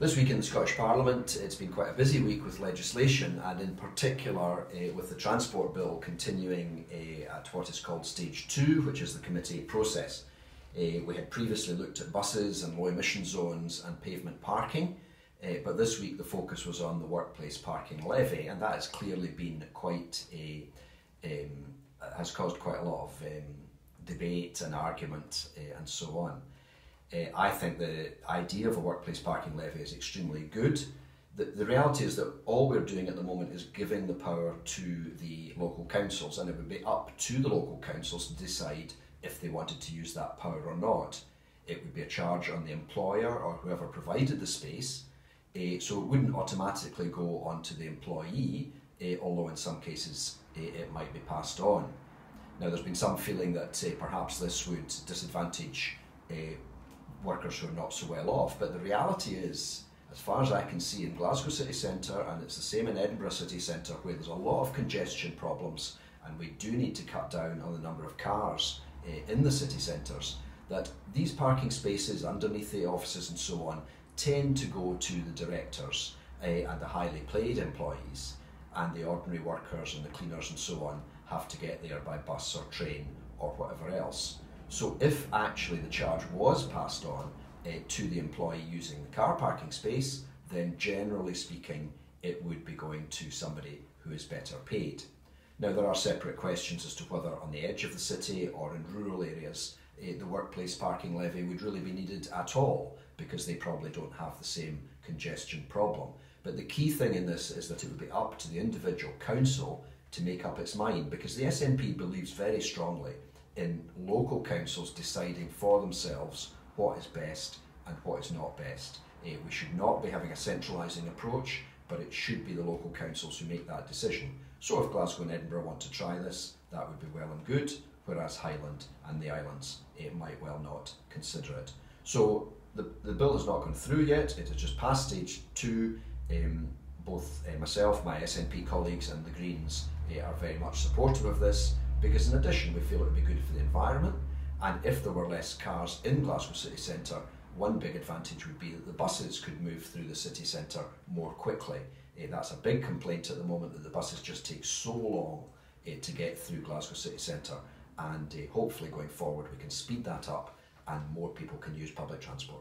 This week in the Scottish Parliament, it's been quite a busy week with legislation, and in particular uh, with the Transport Bill continuing uh, at what is called Stage 2, which is the committee process. Uh, we had previously looked at buses and low emission zones and pavement parking, but this week the focus was on the workplace parking levy, and that has clearly been quite a, um, has caused quite a lot of um, debate and argument and so on. Uh, I think the idea of a workplace parking levy is extremely good. The, the reality is that all we're doing at the moment is giving the power to the local councils, and it would be up to the local councils to decide if they wanted to use that power or not. It would be a charge on the employer or whoever provided the space, uh, so it wouldn't automatically go on to the employee, uh, although in some cases uh, it might be passed on. Now, there's been some feeling that uh, perhaps this would disadvantage uh, workers who are not so well off. But the reality is, as far as I can see in Glasgow city centre, and it's the same in Edinburgh city centre, where there's a lot of congestion problems, and we do need to cut down on the number of cars uh, in the city centres, that these parking spaces underneath the offices and so on tend to go to the directors uh, and the highly paid employees, and the ordinary workers and the cleaners and so on have to get there by bus or train or whatever else. So if actually the charge was passed on uh, to the employee using the car parking space, then generally speaking, it would be going to somebody who is better paid. Now, there are separate questions as to whether on the edge of the city or in rural areas uh, the workplace parking levy would really be needed at all because they probably don't have the same congestion problem. But the key thing in this is that it would be up to the individual council to make up its mind because the SNP believes very strongly in local councils deciding for themselves what is best and what is not best. Uh, we should not be having a centralising approach, but it should be the local councils who make that decision. So if Glasgow and Edinburgh want to try this, that would be well and good, whereas Highland and the islands it might well not consider it. So the, the bill has not gone through yet, it has just passed stage two. Um, both uh, myself, my SNP colleagues and the Greens uh, are very much supportive of this because in addition we feel it would be good for the environment and if there were less cars in Glasgow city centre one big advantage would be that the buses could move through the city centre more quickly. Uh, that's a big complaint at the moment that the buses just take so long uh, to get through Glasgow city centre and uh, hopefully going forward we can speed that up and more people can use public transport.